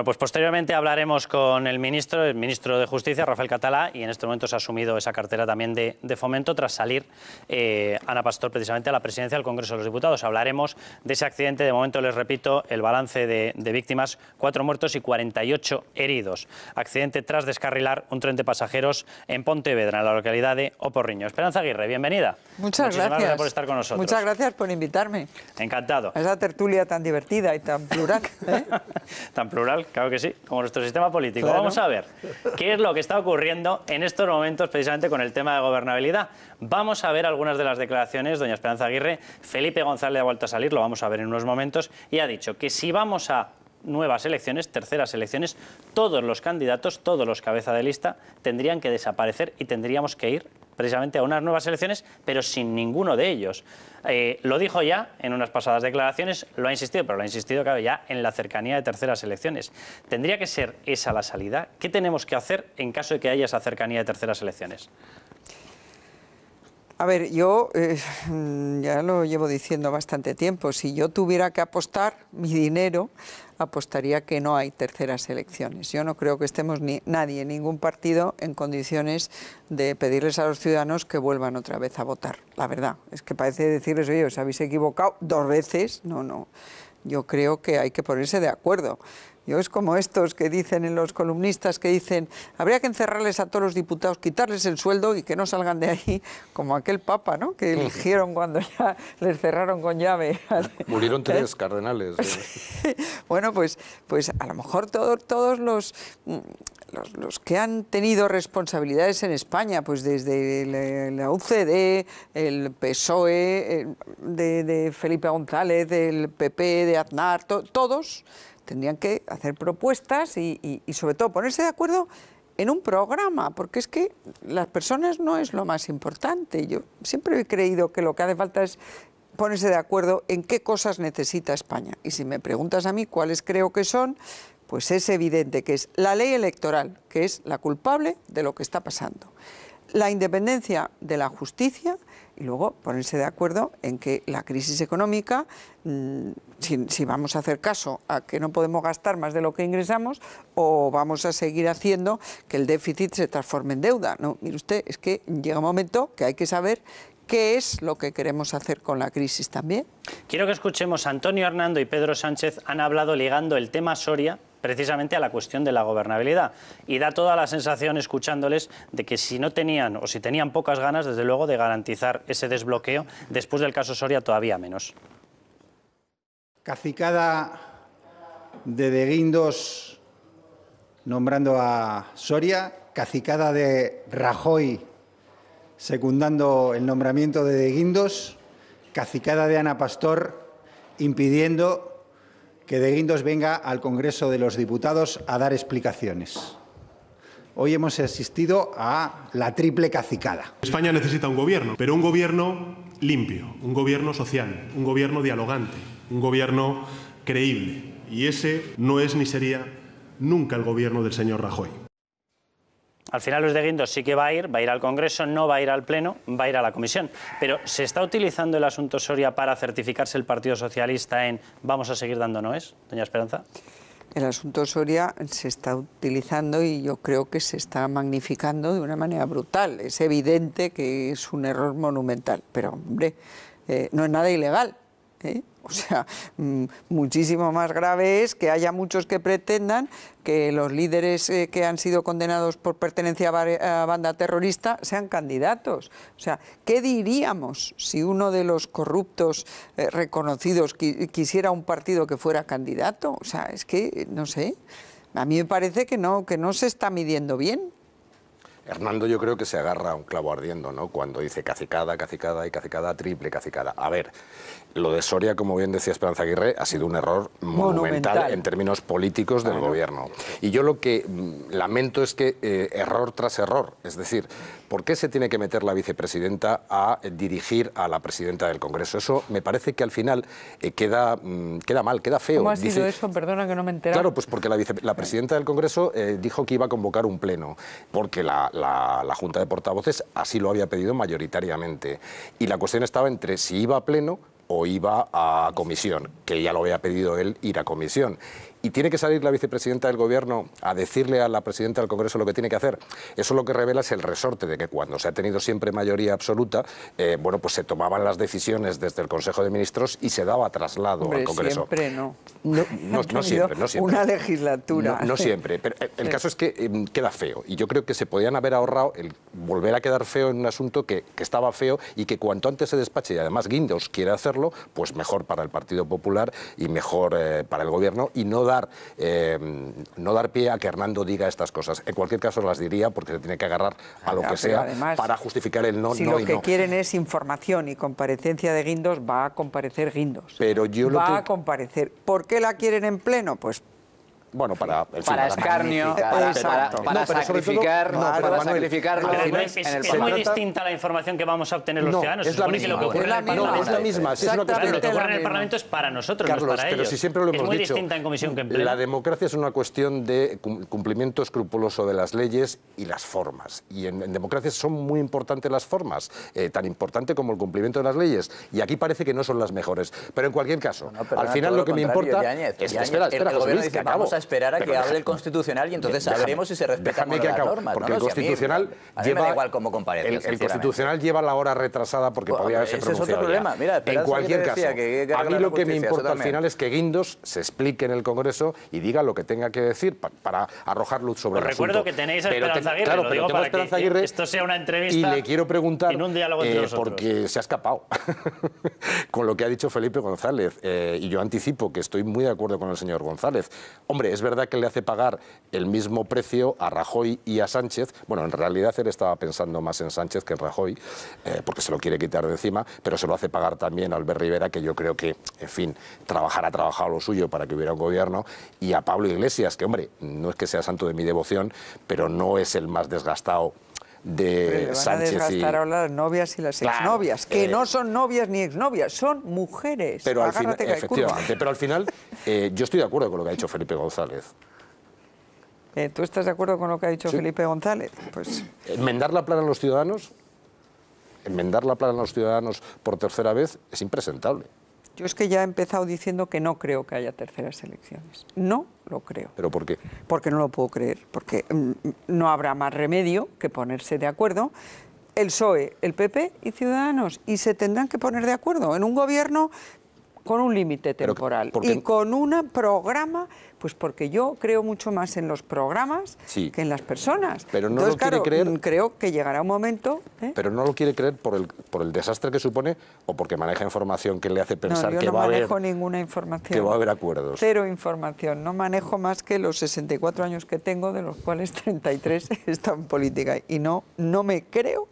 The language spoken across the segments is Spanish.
Bueno, pues posteriormente hablaremos con el ministro, el ministro de Justicia, Rafael Catalá, y en este momento se ha asumido esa cartera también de, fomento tras salir eh, Ana Pastor precisamente a la presidencia del Congreso de los Diputados. Hablaremos de ese accidente. De momento, les repito, el balance de, víctimas, cuatro muertos y 48 heridos. Accidente tras descarrilar un tren de pasajeros en Pontevedra, en la localidad de Oporriño. Esperanza Aguirre, bienvenida. Muchas gracias. por estar con nosotros. Muchas gracias por invitarme. Encantado. esa tertulia tan divertida y tan plural. ¿eh? tan plural claro que sí, como nuestro sistema político. Vamos a ver qué es lo que está ocurriendo en estos momentos precisamente con el tema de gobernabilidad. Vamos a ver algunas de las declaraciones, doña Esperanza Aguirre. Felipe González ha vuelto a salir, lo vamos a ver en unos momentos, y ha dicho que si vamos a nuevas elecciones, terceras elecciones, todos los candidatos, todos los cabeza de lista tendrían que desaparecer y tendríamos que ir precisamente a unas nuevas elecciones, pero sin ninguno de ellos. Eh, lo dijo ya en unas pasadas declaraciones, lo ha insistido, pero lo ha insistido claro, ya en la cercanía de terceras elecciones. ¿Tendría que ser esa la salida? ¿Qué tenemos que hacer en caso de que haya esa cercanía de terceras elecciones? A ver, yo eh, ya lo llevo diciendo bastante tiempo. Si yo tuviera que apostar mi dinero, apostaría que no hay terceras elecciones. Yo no creo que estemos ni nadie, ningún partido, en condiciones de pedirles a los ciudadanos que vuelvan otra vez a votar. La verdad, es que parece decirles, oye, os habéis equivocado dos veces. No, no. Yo creo que hay que ponerse de acuerdo. Yo es como estos que dicen en los columnistas que dicen, habría que encerrarles a todos los diputados, quitarles el sueldo y que no salgan de ahí, como aquel papa, ¿no? Que eligieron cuando ya les cerraron con llave. Murieron tres cardenales. bueno, pues, pues a lo mejor todos los, los, que han tenido responsabilidades en España, pues desde la, UCD, el PSOE, de, Felipe González, el PP de Aznar, todos tendrían que hacer propuestas y, sobre todo ponerse de acuerdo en un programa, porque es que las personas no es lo más importante. Yo siempre he creído que lo que hace falta es ponerse de acuerdo en qué cosas necesita España. Y si me preguntas a mí cuáles creo que son, pues es evidente que es la ley electoral, que es la culpable de lo que está pasando. La independencia de la justicia y luego ponerse de acuerdo en que la crisis económica, mm, si, vamos a hacer caso a que no podemos gastar más de lo que ingresamos o vamos a seguir haciendo que el déficit se transforme en deuda. No, mire usted, es que llega un momento que hay que saber qué es lo que queremos hacer con la crisis también. Quiero que escuchemos a Antonio Hernando y Pedro Sánchez han hablado ligando el tema Soria precisamente a la cuestión de la gobernabilidad. Y da toda la sensación, escuchándoles, de que si no tenían o si tenían pocas ganas, desde luego, de garantizar ese desbloqueo, después del caso Soria todavía menos. Cacicada de De Guindos nombrando a Soria, cacicada de Rajoy secundando el nombramiento de De Guindos, cacicada de Ana Pastor impidiendo que De Guindos venga al Congreso de los Diputados a dar explicaciones. Hoy hemos asistido a la triple cacicada. España necesita un gobierno, pero un gobierno limpio, un gobierno social, un gobierno dialogante, un gobierno creíble. Y ese no es ni sería nunca el gobierno del señor Rajoy. Al final Luis de Guindos sí que va a ir, va a ir al Congreso, no va a ir al Pleno, va a ir a la Comisión. Pero ¿se está utilizando el asunto Soria para certificarse el Partido Socialista en vamos a seguir dando noes, doña Esperanza? El asunto Soria se está utilizando y yo creo que se está magnificando de una manera brutal. Es evidente que es un error monumental, pero hombre, eh, no es nada ilegal. ¿Eh? O sea, mm, muchísimo más grave es que haya muchos que pretendan que los líderes eh, que han sido condenados por pertenencia a banda terrorista sean candidatos. O sea, ¿qué diríamos si uno de los corruptos eh, reconocidos quisiera un partido que fuera candidato? O sea, es que, no sé, a mí me parece que no, que no se está midiendo bien. Hernando yo creo que se agarra un clavo ardiendo, ¿no? Cuando dice cacicada, cacicada y cacicada, triple cacicada. A ver, lo de Soria, como bien decía Esperanza Aguirre, ha sido un error monumental, en términos políticos del gobierno. Y yo lo que mm, lamento es que eh, error tras error, es decir, ¿por qué se tiene que meter la vicepresidenta a dirigir a la presidenta del Congreso? Eso me parece que al final eh, queda, mm, queda mal, queda feo. ¿Cómo ha sido eso? Perdona que no me enteré. Claro, pues porque la, la presidenta del Congreso eh, dijo que iba a convocar un pleno, porque la, la Junta de Portavoces así lo había pedido mayoritariamente. Y la cuestión estaba entre si iba a pleno o iba a comisión, que ya lo había pedido él ir a comisión. Y tiene que salir la vicepresidenta del Gobierno a decirle a la presidenta del Congreso lo que tiene que hacer. Eso lo que revela es el resorte de que cuando se ha tenido siempre mayoría absoluta, eh, bueno, pues se tomaban las decisiones desde el Consejo de Ministros y se daba traslado al Congreso. Siempre no. No, no, siempre, no siempre. Una legislatura. No, siempre. Pero el caso es que em, queda feo. Y yo creo que se podían haber ahorrado el volver a quedar feo en un asunto que, que estaba feo y que cuanto antes se despache, y además Guindos quiere hacerlo, pues mejor para el Partido Popular y mejor eh, para el Gobierno y no dar, eh, no dar pie a que Hernando diga estas cosas. En cualquier caso las diría porque se tiene que agarrar a lo que sea para justificar el no, si lo que quieren es información y comparecencia de Guindos, va a comparecer Guindos. Pero yo va lo a comparecer. ¿Por qué la quieren en pleno? Pues bueno, para, para escarnio, para, sacrificar, para sacrificarlo. es, muy distinta la información que vamos a obtener los ciudadanos. Es la misma. Que lo que ocurre en el Parlamento, es la misma. es lo que, ocurre en el Parlamento es para nosotros, no es para pero ellos. Si siempre lo hemos es muy dicho, distinta en comisión que en pleno. La democracia es una cuestión de cumplimiento escrupuloso de las leyes y las formas. Y en, democracia son muy importantes las formas, eh, tan importante como el cumplimiento de las leyes. Y aquí parece que no son las mejores. Pero en cualquier caso, al final lo que me importa... Espera, espera, José Luis, que Vamos a esperar a que hable el Constitucional y entonces sabremos si se respetan las normas. Porque el Constitucional lleva... igual cómo comparece. El, Constitucional lleva la hora retrasada porque podía haberse pronunciado es otro problema. Mira, en cualquier caso, a mí lo que me importa al final es que Guindos se explique en el Congreso y diga lo que tenga que decir para arrojar luz sobre el asunto. Recuerdo que tenéis a Esperanza Aguirre, claro, pero tengo Esperanza Aguirre esto sea una entrevista y le quiero preguntar en un diálogo entre eh, porque se ha escapado con lo que ha dicho Felipe González eh, y yo anticipo que estoy muy de acuerdo con el señor González. Hombre, es verdad que le hace pagar el mismo precio a Rajoy y a Sánchez. Bueno, en realidad él estaba pensando más en Sánchez que en Rajoy, eh, porque se lo quiere quitar de encima, pero se lo hace pagar también a Albert Rivera, que yo creo que, en fin, trabajar ha trabajado lo suyo para que hubiera un gobierno, y a Pablo Iglesias, que, hombre, no es que sea santo de mi devoción, pero no es el más desgastado de van Sánchez a desgastar ahora las novias y las exnovias, que eh, no son novias ni exnovias, son mujeres. Pero al final, efectivamente, pero al final eh, yo estoy de acuerdo con lo que ha dicho Felipe González. Eh, ¿Tú estás de acuerdo con lo que ha dicho Felipe González? Pues... Enmendar la plana a los ciudadanos, enmendar la plana a los ciudadanos por tercera vez es impresentable. Yo es que ya he empezado diciendo que no creo que haya terceras elecciones. No lo creo. ¿Pero por qué? Porque no lo puedo creer. Porque mm, no habrá más remedio que ponerse de acuerdo el PSOE, el PP y Ciudadanos. Y se tendrán que poner de acuerdo en un gobierno con un límite temporal y con un programa, pues porque yo creo mucho más en los programas que en las personas. Pero no lo quiere creer. Mm, creo que llegará un momento. ¿eh? Pero no lo quiere creer por el, por el desastre que supone o porque maneja información que le hace pensar que va a haber. No manejo ninguna información. Que va a haber acuerdos. Cero información. No manejo más que los 64 años que tengo, de los cuales 33 están en política. Y no, no me creo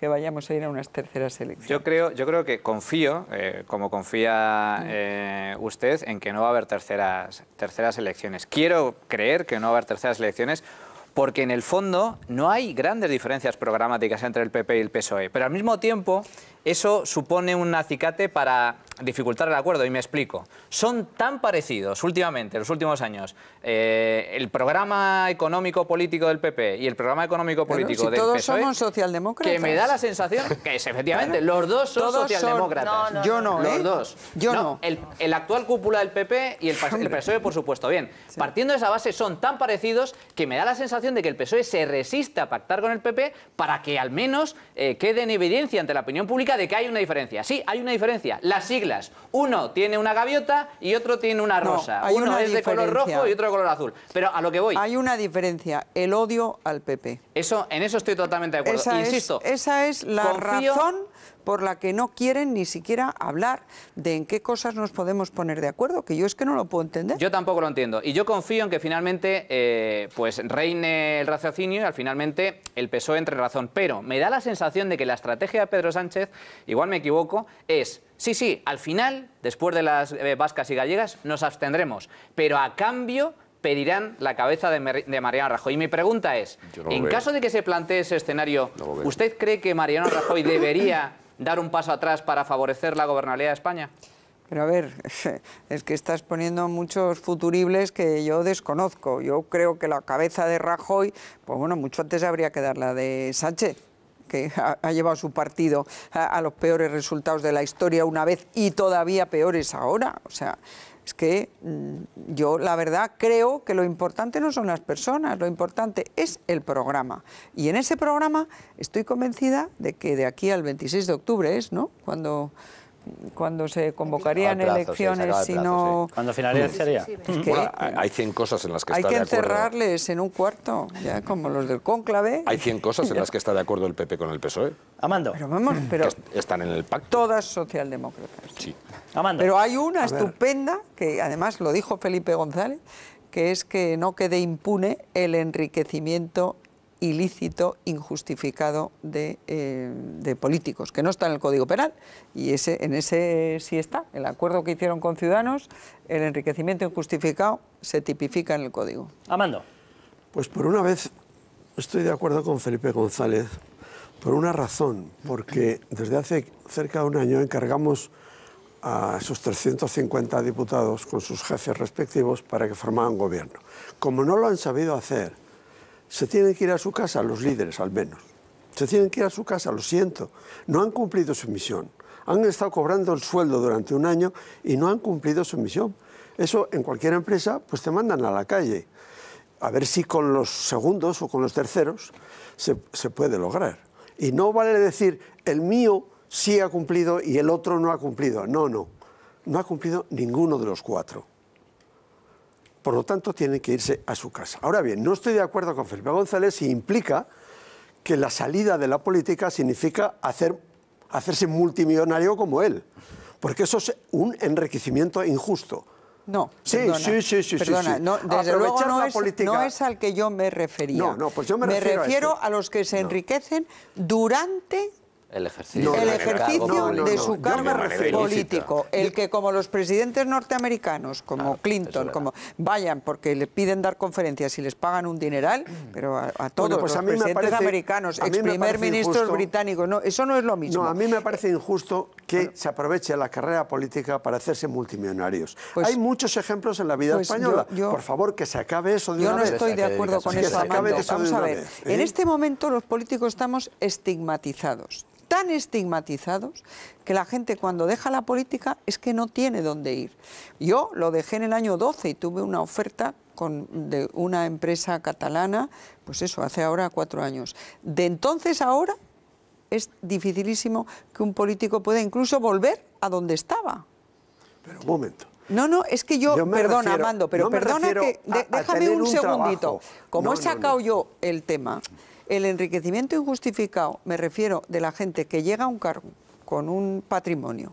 que vayamos a ir a unas terceras elecciones. Yo creo, yo creo que confío, eh, como confía eh, usted, en que no va a haber terceras, terceras elecciones. Quiero creer que no va a haber terceras elecciones porque en el fondo no hay grandes diferencias programáticas entre el PP y el PSOE, pero al mismo tiempo eso supone un acicate para dificultar el acuerdo, y me explico. Son tan parecidos últimamente, en los últimos años, eh, el programa económico político del PP y el programa económico político si del todos PSOE, somos socialdemócratas. que me da la sensación que es efectivamente, los dos son socialdemócratas. yo no, Los ¿eh? dos. Yo no. El, actual cúpula del PP y el, PSOE, por supuesto. Bien, partiendo de esa base, son tan parecidos que me da la sensación de que el PSOE se resiste a pactar con el PP para que al menos eh, quede en evidencia ante la opinión pública de que hay una diferencia. Sí, hay una diferencia. Las siglas. Uno tiene una gaviota y otro tiene una rosa. Uno es de color rojo y otro de color azul. Pero a lo que voy. Hay una diferencia. El odio al PP. Eso, en eso estoy totalmente de acuerdo. Esa Insisto. Es, esa es la razón por la que no quieren ni siquiera hablar de en qué cosas nos podemos poner de acuerdo, que yo es que no lo puedo entender. Yo tampoco lo entiendo. Y yo confío en que finalmente eh, pues reine el raciocinio y al finalmente el PSOE entre razón. Pero me da la sensación de que la estrategia de Pedro Sánchez, igual me equivoco, es, sí, sí, al final, después de las eh, vascas y gallegas, nos abstendremos, pero a cambio pedirán la cabeza de, Mariano Rajoy. Y mi pregunta es, en caso de que se plantee ese escenario, ¿usted cree que Mariano Rajoy debería dar un paso atrás para favorecer la gobernabilidad de España? Pero a ver, es que estás poniendo muchos futuribles que yo desconozco. Yo creo que la cabeza de Rajoy, pues bueno, mucho antes habría que dar la de Sánchez que ha, llevado su partido a, los peores resultados de la historia una vez y todavía peores ahora. O sea, Es que mm, yo, la verdad, creo que lo importante no son las personas, lo importante es el programa. Y en ese programa estoy convencida de que de aquí al 26 de octubre es, ¿no? Cuando cuando se convocarían elecciones si no... Cuando finalizaría. hay 100 cosas en las que hay está que de acuerdo. encerrarles en un cuarto, ya como los del cónclave. Hay 100 cosas en las que está de acuerdo el PP con el PSOE. Amando. Pero vamos, pero que están en el pacto. todas socialdemócratas. Sí. Amando. Pero hay una estupenda, que además lo dijo Felipe González, que es que no quede impune el enriquecimiento ilícito, injustificado de, eh, de, políticos, que no está en el Código Penal. Y ese, en ese sí está. El acuerdo que hicieron con Ciudadanos, el enriquecimiento injustificado se tipifica en el Código. Amando. Pues por una vez estoy de acuerdo con Felipe González, por una razón, porque desde hace cerca de un año encargamos a esos 350 diputados con sus jefes respectivos para que formaran gobierno. Como no lo han sabido hacer, se tienen que ir a su casa, los líderes al menos. Se tienen que ir a su casa, lo siento. No han cumplido su misión. Han estado cobrando el sueldo durante un año y no han cumplido su misión. Eso en cualquier empresa, pues te mandan a la calle. A ver si con los segundos o con los terceros se, puede lograr. Y no vale decir, el mío sí ha cumplido y el otro no ha cumplido. No, no. No ha cumplido ninguno de los cuatro. Por lo tanto, tienen que irse a su casa. Ahora bien, no estoy de acuerdo con Felipe González si implica que la salida de la política significa hacer, hacerse multimillonario como él, porque eso es un enriquecimiento injusto. No, sí, perdona, sí, sí, sí, perdona, sí. No, desde luego no es, política... no es al que yo me refería. No, no, pues yo me, refiero, refiero a, a, los que se enriquecen durante el ejercicio, el ejercicio no, no, de su cargo político. El que como los presidentes norteamericanos, como Clinton, como vayan porque les piden dar conferencias y les pagan un dineral, pero a, a todos pues los a mí me presidentes parece- americanos, ex primer ministros injusto- británicos, no, eso no es lo mismo. No, a mí me parece injusto que se aproveche la carrera política para hacerse multimillonarios. Pues- Hay muchos ejemplos en la vida pues española. yo- Por favor, que se acabe eso de Yo una no vez. estoy de acuerdo con eso, Amando. Vamos a ver. vez, ¿eh? En este momento los políticos estamos estigmatizados, tan estigmatizados que la gente cuando deja la política es que no tiene dónde ir. Yo lo dejé en el año 12 y tuve una oferta con, de una empresa catalana, pues eso, hace ahora cuatro años. De entonces a ahora es dificilísimo que un político pueda incluso volver a donde estaba. Pero un momento. No, no, es que yo, perdona, Amando, pero no perdona que. de- a- a déjame un, un segundito. Como No, he sacado no. yo el tema, el enriquecimiento injustificado, me refiero de la gente que llega a un cargo con un patrimonio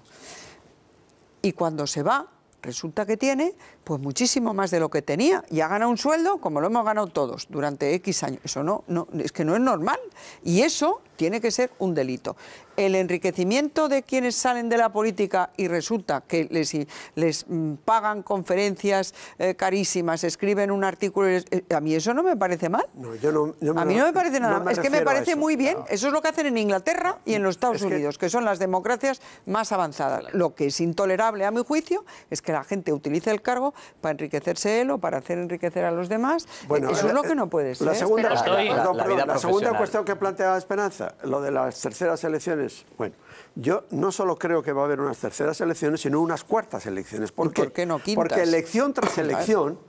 y cuando se va, resulta que tiene pues muchísimo más de lo que tenía y ha ganado un sueldo como lo hemos ganado todos durante X años. Eso no, no es que no es normal y eso tiene que ser un delito. El enriquecimiento de quienes salen de la política y resulta que les, les mm, pagan conferencias eh, carísimas, escriben un artículo, eh, a mí eso no me parece mal. No, yo no, yo A mí no me parece nada. no me es que me parece eso. muy bien. Eso es lo que hacen en Inglaterra y en los Estados Es Unidos, que son las democracias más avanzadas. Lo que es intolerable, a mi juicio, es que la gente utilice el cargo para enriquecerse él o para hacer enriquecer a los demás. Bueno, eso la- es lo que no puede ser. La segunda, la perdón, vida la segunda cuestión que planteaba Esperanza, lo de las terceras elecciones. Bueno, yo no solo creo que va a haber unas terceras elecciones, sino unas cuartas elecciones. ¿Por ¿Y qué? por qué no quintas? Porque elección tras elección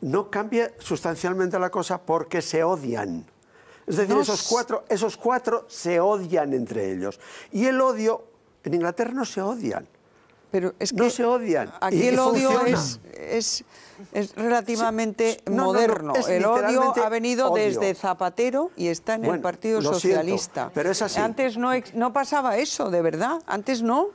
no cambia sustancialmente la cosa porque se odian. Es decir, esos cuatro, esos cuatro se odian entre ellos. Y el odio, en Inglaterra no se odian. Pero es que no se odian, Aquí y- el odio es, es, es relativamente Sí, no, no, no, moderno. es el odio ha venido odio. desde Zapatero y está en el Partido siento, Socialista. pero es así. Antes no, no pasaba eso, de verdad. Antes no.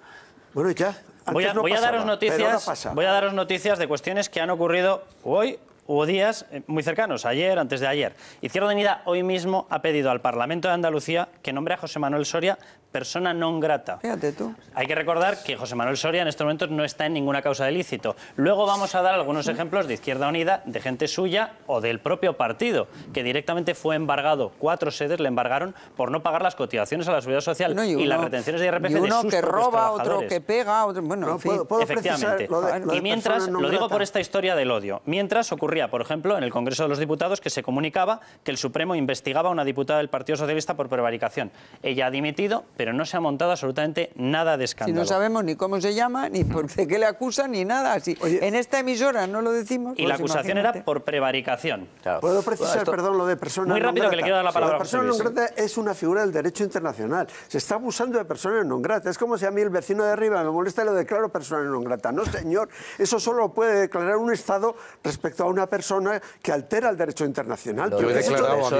Bueno, ya. Voy a, antes no voy a daros noticias. Voy a daros noticias de cuestiones que han ocurrido hoy o días eh, muy cercanos, ayer, antes de ayer. Izquierda Unida hoy mismo ha pedido al Parlamento de Andalucía que nombre a José Manuel Soria persona non grata. Fíjate tú. Hay que recordar que José Manuel Soria en estos momentos no está en ninguna causa de ilícito. Luego vamos a dar algunos ejemplos de Izquierda Unida, de gente suya o del propio partido, que directamente fue embargado, cuatro sedes le embargaron por no pagar las cotizaciones a la seguridad social No, y, uno- las retenciones de IRPF y uno de sus que roba, otro que pega, otro. Bueno, No, en fin. puedo- puedo Efectivamente. precisar lo de- lo de y mientras, lo digo grata. por esta historia del odio, mientras ocurría, por ejemplo, en el Congreso de los Diputados que se comunicaba que el Supremo investigaba a una diputada del Partido Socialista por prevaricación. Ella ha dimitido, pero pero no se ha montado absolutamente nada de escándalo. Si no sabemos ni cómo se llama, ni por qué le acusan, ni nada. Si en esta emisora no lo decimos. Y la pues acusación era por prevaricación. Puedo precisar, perdón, lo de persona Muy rápido, que le quiero dar la palabra. La persona non grata es una figura del derecho internacional. Se está abusando de personas non grata. Es como si a mí el vecino de arriba me molesta y lo declaro persona non grata. No, señor, eso solo puede declarar un Estado respecto a una persona que altera el derecho internacional. Yo he declarado a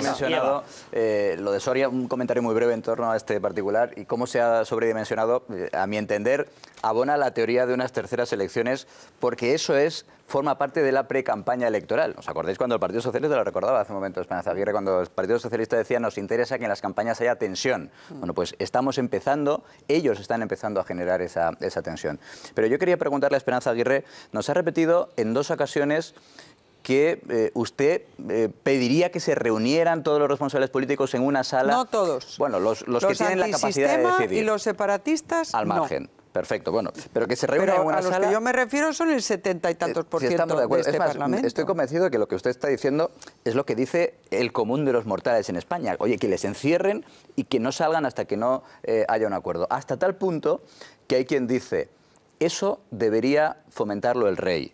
mencionado, eh, lo de Soria, un comentario muy breve en torno a este particular y cómo se ha sobredimensionado, eh, a mi entender, abona la teoría de unas terceras elecciones porque eso es forma parte de la pre-campaña electoral. ¿Os acordáis cuando el Partido Socialista, lo recordaba hace un momento Esperanza Aguirre, cuando el Partido Socialista decía nos interesa que en las campañas haya tensión? Bueno, pues estamos empezando, ellos están empezando a generar esa, esa tensión. Pero yo quería preguntarle a Esperanza Aguirre, nos ha repetido en dos ocasiones que eh, usted eh, pediría que se reunieran todos los responsables políticos en una sala. No todos. Bueno, los, los, que tienen la capacidad de decidir. Y los separatistas. Al margen. Perfecto, bueno, pero que se reúnan en una a los que yo me refiero son el setenta y tantos por ciento de, este Parlamento. Estoy convencido de que lo que usted está diciendo es lo que dice el común de los mortales en España. Oye, que les encierren y que no salgan hasta que no eh, haya un acuerdo. Hasta tal punto que hay quien dice, eso debería fomentarlo el rey.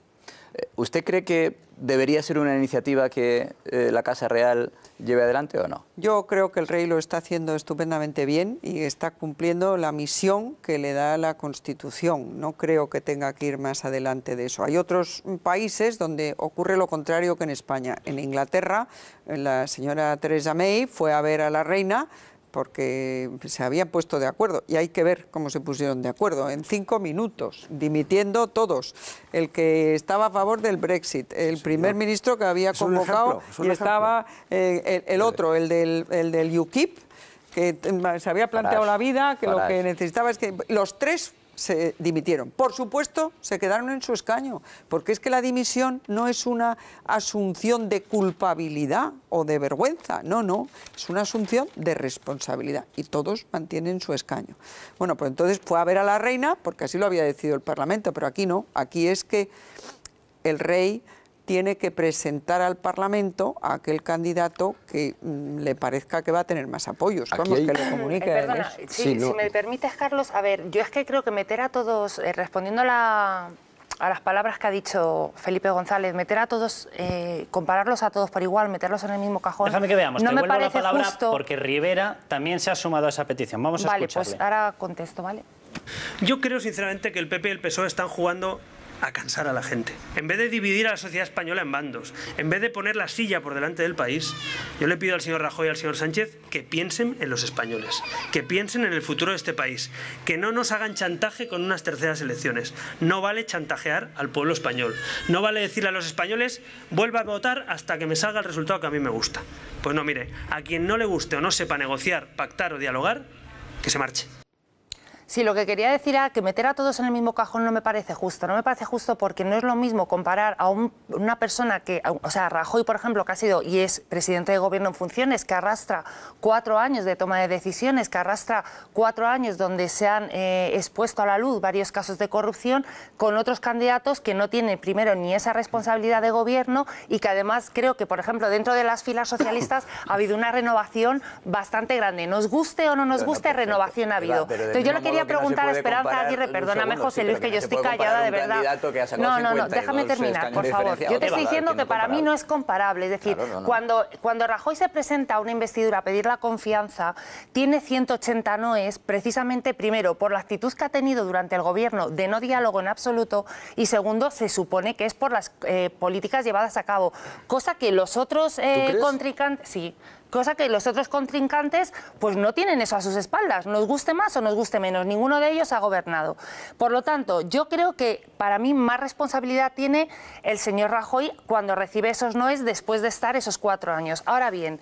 ¿Usted cree que debería ser una iniciativa que eh, la Casa Real lleve adelante o no? Yo creo que el rey lo está haciendo estupendamente bien y está cumpliendo la misión que le da la Constitución. No creo que tenga que ir más adelante de eso. Hay otros países donde ocurre lo contrario que en España. En Inglaterra, la señora Theresa May fue a ver a la reina porque se habían puesto de acuerdo y hay que ver cómo se pusieron de acuerdo. En cinco minutos, dimitiendo todos. El que estaba a favor del Brexit, el primer ministro que había convocado y estaba eh, el, otro, el del, el del UKIP, que se había planteado la vida, que lo que necesitaba es que los tres se dimitieron. Por supuesto, se quedaron en su escaño, porque es que la dimisión no es una asunción de culpabilidad o de vergüenza, no, no, es una asunción de responsabilidad y todos mantienen su escaño. Bueno, pues entonces fue a ver a la reina, porque así lo había decidido el Parlamento, pero aquí no, aquí es que el rey tiene que presentar al Parlamento a aquel candidato que mm, le parezca que va a tener más apoyos. Vamos, que le comunique. Eh, perdona, si me permites, Carlos, a ver, yo es que creo que meter a todos, eh, respondiendo a, las palabras que ha dicho Felipe González, meter a todos, eh, compararlos a todos por igual, meterlos en el mismo cajón. Déjame que veamos, no te me parece la palabra justo... porque Rivera también se ha sumado a esa petición. Vamos a vale, escucharle. Vale, pues ahora contesto, ¿vale? Yo creo sinceramente que el PP y el PSOE están jugando a cansar a la gente. En vez de dividir a la sociedad española en bandos, en vez de poner la silla por delante del país, yo le pido al señor Rajoy y al señor Sánchez que piensen en los españoles, que piensen en el futuro de este país, que no nos hagan chantaje con unas terceras elecciones. No vale chantajear al pueblo español. No vale decirle a los españoles, vuelva a votar hasta que me salga el resultado que a mí me gusta. Pues no, mire, a quien no le guste o no sepa negociar, pactar o dialogar, que se marche. Sí, lo que quería decir era que meter a todos en el mismo cajón no me parece justo. No me parece justo porque no es lo mismo comparar a una persona que, o sea, Rajoy, por ejemplo, que ha sido y es presidente de gobierno en funciones, que arrastra cuatro años de toma de decisiones, que arrastra cuatro años donde se han eh, expuesto a la luz varios casos de corrupción, con otros candidatos que no tienen primero ni esa responsabilidad de gobierno y que además creo que, por ejemplo, dentro de las filas socialistas ha habido una renovación bastante grande. Nos guste o no nos guste, renovación ha habido. Entonces yo lo quería preguntar a Esperanza Aguirre, perdóname José Luis, que yo estoy callada de verdad. No, no, no, déjame terminar, por favor. Yo te estoy diciendo que para mí no es comparable. Es decir, cuando, cuando Rajoy se presenta a una investidura a pedir la confianza, tiene 180 noes precisamente primero por la actitud que ha tenido durante el gobierno de no diálogo en absoluto y segundo se supone que es por las eh, políticas llevadas a cabo, cosa que los otros eh, contrincantes, sí, cosa que los otros contrincantes pues no tienen eso a sus espaldas, nos guste más o nos guste menos, ninguno de ellos ha gobernado. Por lo tanto, yo creo que para mí más responsabilidad tiene el señor Rajoy cuando recibe esos noes después de estar esos cuatro años. Ahora bien,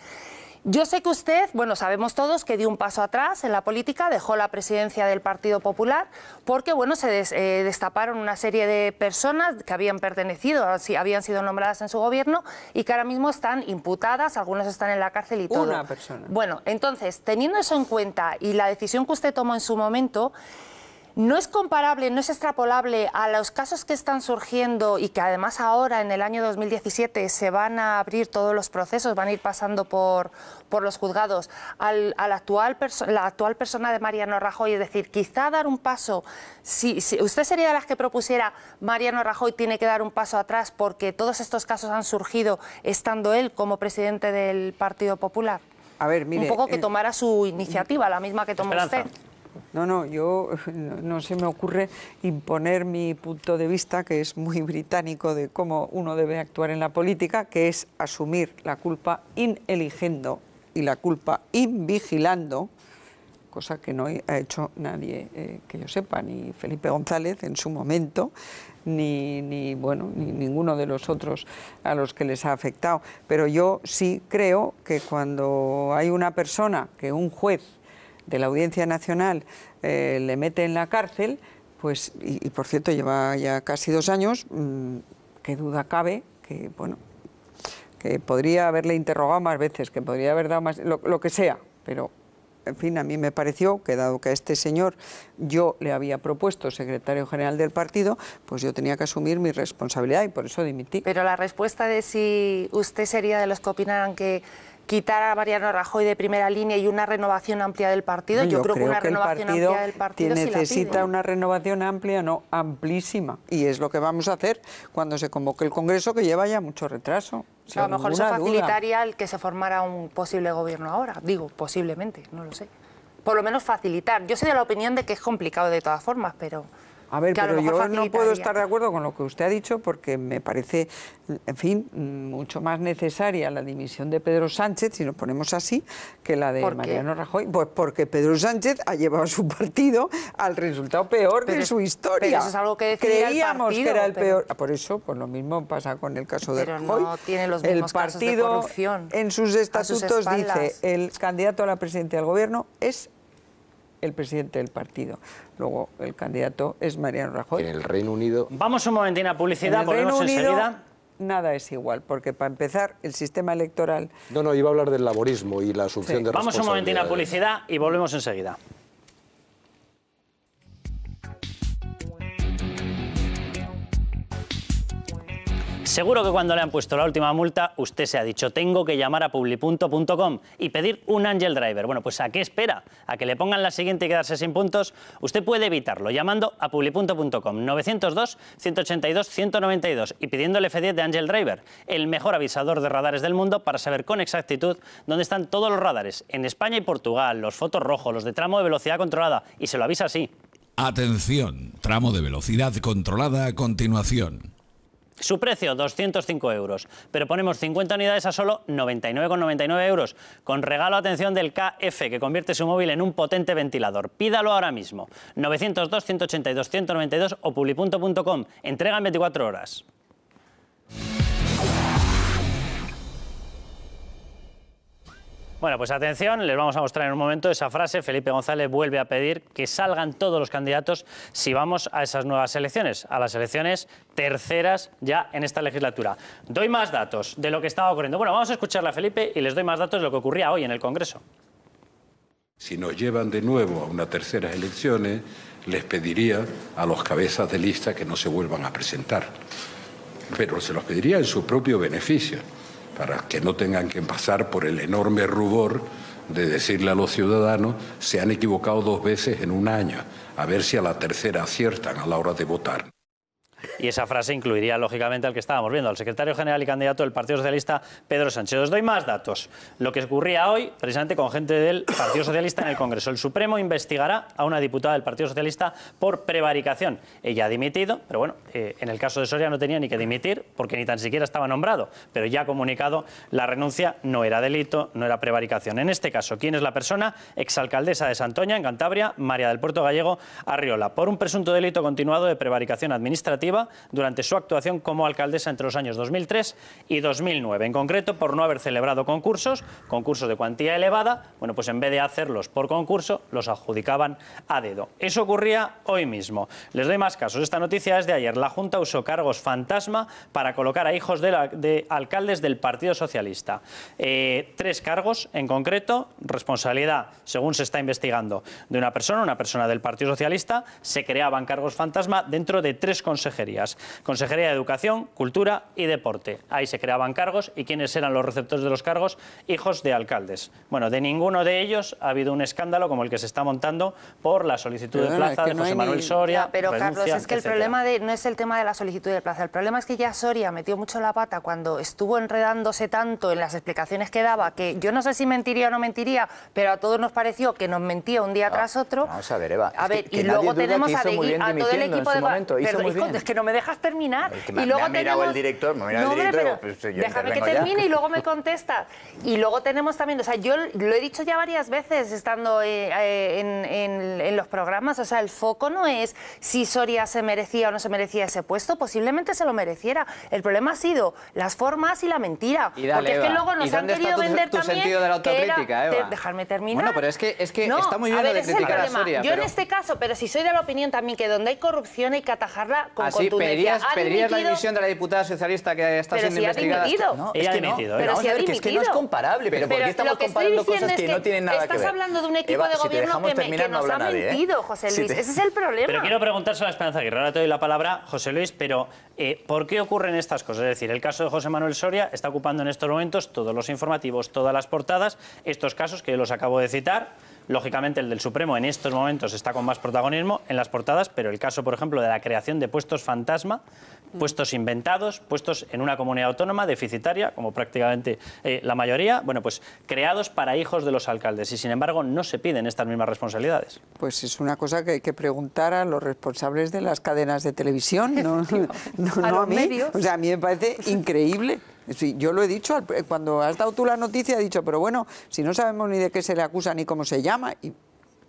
yo sé que usted, bueno, sabemos todos que dio un paso atrás en la política, dejó la presidencia del Partido Popular, porque, bueno, se eh, destaparon una serie de personas que habían pertenecido, habían sido nombradas en su gobierno y que ahora mismo están imputadas, algunos están en la cárcel y todo. Una persona. Bueno, entonces, teniendo eso en cuenta y la decisión que usted tomó en su momento, no es comparable, no es extrapolable a los casos que están surgiendo y que además ahora en el año 2017 se van a abrir todos los procesos, van a ir pasando por, por los juzgados, al, actual la actual persona de Mariano Rajoy, es decir, quizá dar un paso, si, usted sería de las que propusiera Mariano Rajoy tiene que dar un paso atrás porque todos estos casos han surgido estando él como presidente del Partido Popular. A ver, un poco que tomara su iniciativa, la misma que tomó usted. No, no, yo no, se me ocurre imponer mi punto de vista, que es muy británico de cómo uno debe actuar en la política, que es asumir la culpa ineligiendo y la culpa invigilando, cosa que no ha hecho nadie eh, que yo sepa, ni Felipe González en su momento, ni, ni, bueno, ni ninguno de los otros a los que les ha afectado. Pero yo sí creo que cuando hay una persona, que un juez de la Audiencia Nacional eh, le mete en la cárcel, pues, y, por cierto lleva ya casi dos años, mm, qué duda cabe que, bueno, que podría haberle interrogado más veces, que podría haber dado más, lo, lo que sea, pero en fin, a mí me pareció que dado que a este señor yo le había propuesto secretario general del partido, pues yo tenía que asumir mi responsabilidad y por eso dimití. Pero la respuesta de si usted sería de los que opinaran que quitar a Mariano Rajoy de primera línea y una renovación amplia del partido. Yo, creo, que una renovación amplia del partido necesita una renovación amplia, no amplísima. Y es lo que vamos a hacer cuando se convoque el Congreso, que lleva ya mucho retraso. a lo mejor eso facilitaría el que se formara un posible gobierno ahora. Digo, posiblemente, no lo sé. Por lo menos facilitar. Yo soy de la opinión de que es complicado de todas formas, pero... A ver, pero yo no puedo estar de acuerdo con lo que usted ha dicho porque me parece, en fin, mucho más necesaria la dimisión de Pedro Sánchez, si nos ponemos así, que la de Mariano Rajoy. Pues porque Pedro Sánchez ha llevado a su partido al resultado peor de su historia. Pero eso es algo que Creíamos que era el peor. Por eso, pues lo mismo pasa con el caso de Rajoy. No tiene los mismos el partido casos de corrupción en sus estatutos dice el candidato a la presidencia del gobierno es el presidente del partido. Luego el candidato es Mariano Rajoy. En el Reino Unido. Vamos un momentín a publicidad, en el Reino Unido, Nada es igual, porque para empezar, el sistema electoral. No, no, iba a hablar del laborismo y la asunción de Vamos un momentín a publicidad y volvemos enseguida. Seguro que cuando le han puesto la última multa, usted se ha dicho, tengo que llamar a publi.com y pedir un Angel Driver. Bueno, pues ¿a qué espera? ¿A que le pongan la siguiente y quedarse sin puntos? Usted puede evitarlo llamando a publi.com 902-182-192 y pidiendo el F10 de Angel Driver, el mejor avisador de radares del mundo para saber con exactitud dónde están todos los radares en España y Portugal, los fotos rojos, los de tramo de velocidad controlada y se lo avisa así. Atención, tramo de velocidad controlada a continuación. Su precio, 205 euros, pero ponemos 50 unidades a solo 99,99 euros, con regalo, atención, del KF, que convierte su móvil en un potente ventilador. Pídalo ahora mismo. 902, 182, 192 o publi.com. Entrega en 24 horas. Bueno, pues atención, les vamos a mostrar en un momento esa frase. Felipe González vuelve a pedir que salgan todos los candidatos si vamos a esas nuevas elecciones, a las elecciones terceras ya en esta legislatura. Doy más datos de lo que estaba ocurriendo. Bueno, vamos a escucharle a Felipe y les doy más datos de lo que ocurría hoy en el Congreso. Si nos llevan de nuevo a unas terceras elecciones, les pediría a los cabezas de lista que no se vuelvan a presentar. Pero se los pediría en su propio beneficio para que no tengan que pasar por el enorme rubor de decirle a los ciudadanos se han equivocado dos veces en un año, a ver si a la tercera aciertan a la hora de votar. Y esa frase incluiría, lógicamente, al que estábamos viendo, al secretario general y candidato del Partido Socialista, Pedro Sánchez. Os doy más datos. Lo que ocurría hoy, precisamente con gente del Partido Socialista en el Congreso. El Supremo investigará a una diputada del Partido Socialista por prevaricación. Ella ha dimitido, pero bueno, eh, en el caso de Soria no tenía ni que dimitir porque ni tan siquiera estaba nombrado, pero ya ha comunicado la renuncia no era delito, no era prevaricación. En este caso, ¿quién es la persona? Exalcaldesa de Santoña, en Cantabria, María del Puerto Gallego, Arriola, por un presunto delito continuado de prevaricación administrativa Durante su actuación como alcaldesa entre los años 2003 y 2009. En concreto, por no haber celebrado concursos, concursos de cuantía elevada, bueno, pues en vez de hacerlos por concurso, los adjudicaban a dedo. Eso ocurría hoy mismo. Les doy más casos. Esta noticia es de ayer. La Junta usó cargos fantasma para colocar a hijos de, alcaldes del Partido Socialista. Eh, tres cargos en concreto, responsabilidad, según se está investigando, de una persona, una persona del Partido Socialista, se creaban cargos fantasma dentro de tres consejerías. Consejería de Educación, Cultura y Deporte. Ahí se creaban cargos y quiénes eran los receptores de los cargos, hijos de alcaldes. Bueno, de ninguno de ellos ha habido un escándalo como el que se está montando por la solicitud de plaza de José Manuel Soria. pero Carlos, es que el problema de, no es el tema de la solicitud de plaza, el problema es que ya Soria metió mucho la pata cuando estuvo enredándose tanto en las explicaciones que daba, que yo no sé si mentiría o no mentiría, pero a todos nos pareció que nos mentía un día tras otro. Vamos a ver, Eva. A ver, y luego tenemos a, todo el equipo de... Momento, es que no me dejas terminar. y luego me ha tenemos... el director, me ha mirado el director, pues, déjame que termine y luego me contesta. Y luego tenemos también, o sea, yo lo he dicho ya varias veces estando eh, eh, en, en los programas, o sea, el foco no es si Soria se merecía o no se merecía ese puesto, posiblemente se lo mereciera. El problema ha sido las formas y la mentira. porque es que luego nos han querido vender tu también. sentido de la autocrítica, Eva? dejarme terminar. Bueno, pero es que, es que está muy bien lo de criticar a Soria. Yo en este caso, pero si soy de la opinión también que donde hay corrupción hay que atajarla con Contundencia. ¿Pedirías, ¿pedirías la dimisión de la diputada socialista que está siendo si investigada? No, es que no. Pero si ha dimitido. Es que no es comparable. Pero, ¿por qué estamos comparando cosas que, no tienen nada que ver? Estás hablando de un equipo de gobierno que nos ha ¿eh? mentido, José Luis. Ese es el problema. Pero quiero preguntárselo a Esperanza Aguirre. Ahora te doy la palabra, José Luis, pero eh, ¿por qué ocurren estas cosas? Es decir, el caso de José Manuel Soria está ocupando en estos momentos todos los informativos, todas las portadas, estos casos que yo los acabo de citar. Lógicamente el del Supremo en estos momentos está con más protagonismo en las portadas, pero el caso, por ejemplo, de la creación de puestos fantasma, puestos inventados, puestos en una comunidad autónoma deficitaria, como prácticamente eh, la mayoría, bueno, pues creados para hijos de los alcaldes y sin embargo no se piden estas mismas responsabilidades. Pues es una cosa que hay que preguntar a los responsables de las cadenas de televisión, no, no, a, mí. O sea, a mí me parece increíble. Yo lo he dicho, cuando has dado tú la noticia, he dicho, pero bueno, si no sabemos ni de qué se le acusa ni cómo se llama,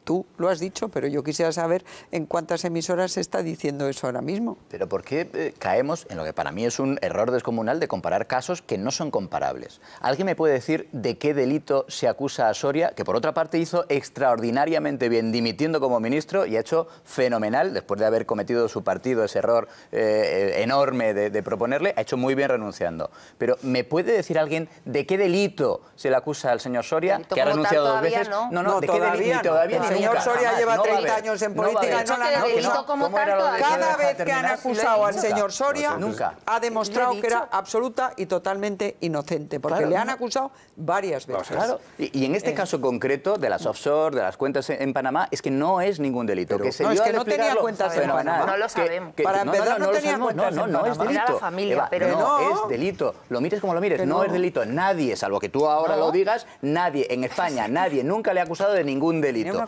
tú lo has dicho, pero yo quisiera saber en cuántas emisoras se está diciendo eso ahora mismo. Pero ¿por qué eh, caemos en lo que para mí es un error descomunal de comparar casos que no son comparables? ¿Alguien me puede decir de qué delito se acusa a Soria, que por otra parte hizo extraordinariamente bien dimitiendo como ministro y ha hecho fenomenal, después de haber cometido su partido ese error eh, enorme de, proponerle, ha hecho muy bien renunciando. Pero ¿me puede decir alguien de qué delito se le acusa al señor Soria, que ha renunciado dos veces? No, no, ¿de qué delito? Todavía señor Soria lleva 30 años en política y no la han acusado. Cada vez que han acusado al señor Soria, ha demostrado que era absoluta y totalmente inocente, porque le han acusado varias veces. Claro. Y, en este eh. caso concreto de las offshore, de las cuentas en Panamá, es que no es ningún delito. no, es que no tenía cuentas en Panamá. No lo sabemos. Para empezar, no, tenía cuentas No, no, es delito. pero no es delito. Lo mires como lo mires, no es delito. Nadie, salvo que tú ahora lo digas, nadie en España, nadie nunca le ha acusado de ningún delito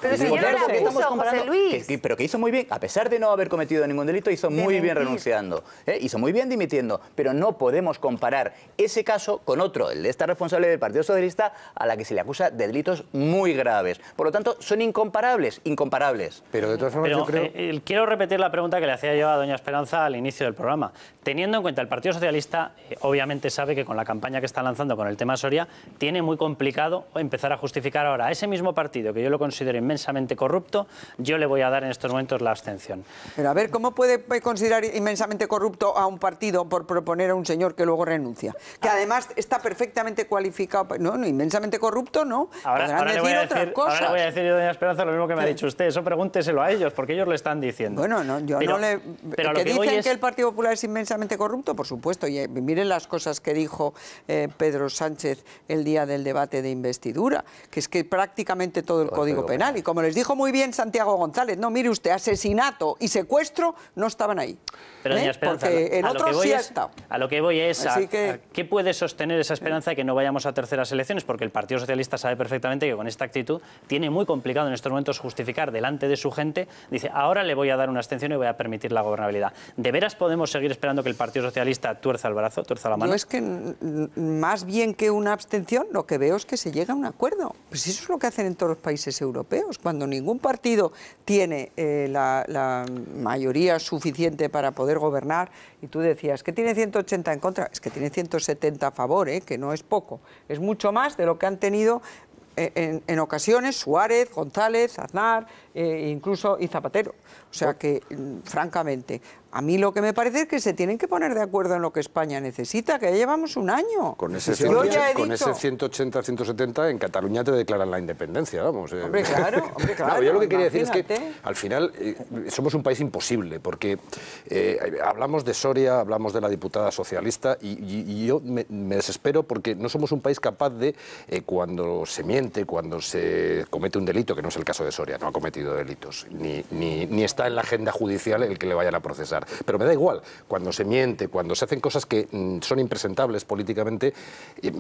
pero que hizo muy bien, a pesar de no haber cometido ningún delito, hizo muy bien renunciando, ¿eh? hizo muy bien dimitiendo, pero no podemos comparar ese caso con otro, el de esta responsable del Partido Socialista, a la que se le acusa de delitos muy graves. Por lo tanto, son incomparables, incomparables. Pero de todas formas yo creo... Eh, quiero repetir la pregunta que le hacía yo a doña Esperanza al inicio del programa. Teniendo en cuenta el Partido Socialista, eh, obviamente sabe que con la campaña que está lanzando con el tema Soria, tiene muy complicado empezar a justificar ahora a ese mismo partido, que yo lo considero inmensamente corrupto, yo le voy a dar en estos momentos la abstención. Pero a ver, ¿cómo puede considerar inmensamente corrupto a un partido por proponer a un señor que luego renuncia? Que además está perfectamente cualificado. No, no inmensamente corrupto, no. Ahora, le voy a decir, ahora le voy a decir, doña Esperanza, lo mismo que me ha dicho usted. Eso pregúnteselo a ellos, porque ellos le están diciendo. Bueno, no, yo no le... Pero que, dicen que el Partido Popular es inmensamente corrupto, por supuesto. Y eh, miren las cosas que dijo eh, Pedro Sánchez el día del debate de investidura, que es que prácticamente todo el Código Penal, y como les dijo muy bien Santiago González, no, mire usted, asesinato y secuestro no estaban ahí. Pero, ¿eh? Porque en otros sí ha estado. A lo que voy es, a, ¿qué puede sostener esa esperanza de que no vayamos a terceras elecciones? Porque el Partido Socialista sabe perfectamente que con esta actitud tiene muy complicado en estos momentos justificar delante de su gente, dice, ahora le voy a dar una abstención y voy a permitir la gobernabilidad. ¿De veras podemos seguir esperando que el Partido Socialista tuerza el brazo, tuerza la mano? No es que más bien que una abstención, lo que veo es que se llega a un acuerdo. Pues eso es lo que hacen en todos los países europeos cuando ningún partido tiene eh, la, mayoría suficiente para poder gobernar, y tú decías que tiene 180 en contra, es que tiene 170 a favor, ¿eh? que no es poco, es mucho más de lo que han tenido en, en, ocasiones Suárez, González, Aznar, eh, incluso y Zapatero. O sea que, mm, francamente, a mí lo que me parece es que se tienen que poner de acuerdo en lo que España necesita, que ya llevamos un año. Con ese, 180, con ese 180, 170 en Cataluña te declaran la independencia, vamos. Eh. Hombre, claro, hombre, claro. yo lo que quería decir es que al final eh, somos un país imposible, porque eh, hablamos de Soria, hablamos de la diputada socialista, y, y, y yo me, me, desespero porque no somos un país capaz de, cuando se miente, cuando se comete un delito, que no es el caso de Soria, no ha cometido delitos, ni, ni, está en la agenda judicial el que le vayan a procesar. Pero me da igual, cuando se miente, cuando se hacen cosas que mm, son impresentables políticamente,